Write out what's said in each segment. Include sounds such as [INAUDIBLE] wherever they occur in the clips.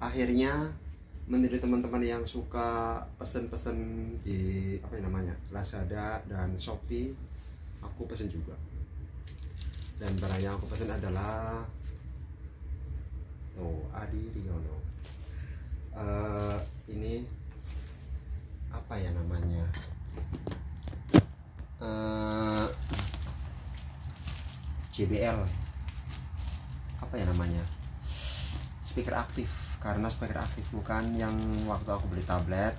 akhirnya menjadi teman-teman yang suka pesen-pesen di apa yang namanya Lazada dan Shopee aku pesen juga. Dan barang yang aku pesen adalah oh Adi Riono. Eh, ini apa ya namanya? Eh, JBL apa ya namanya? Speaker aktif karena speaker aktif bukan yang waktu aku beli tablet.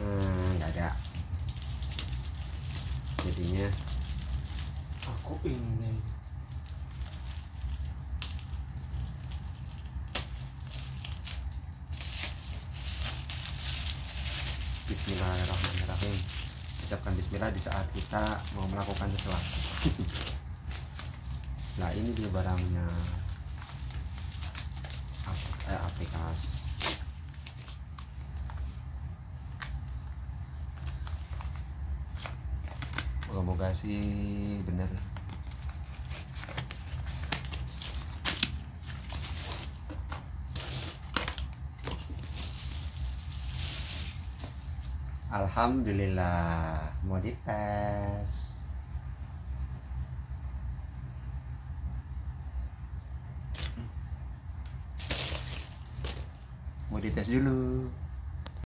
Hmm, nggak ada. Jadinya aku ini. Bismillahirrahmanirrahim. Ucapkan bismillah di saat kita mau melakukan sesuatu. [LAUGHS] Nah ini dia barangnya eh, aplikasi. Moga-moga sih bener. Alhamdulillah mau dites mau dites dulu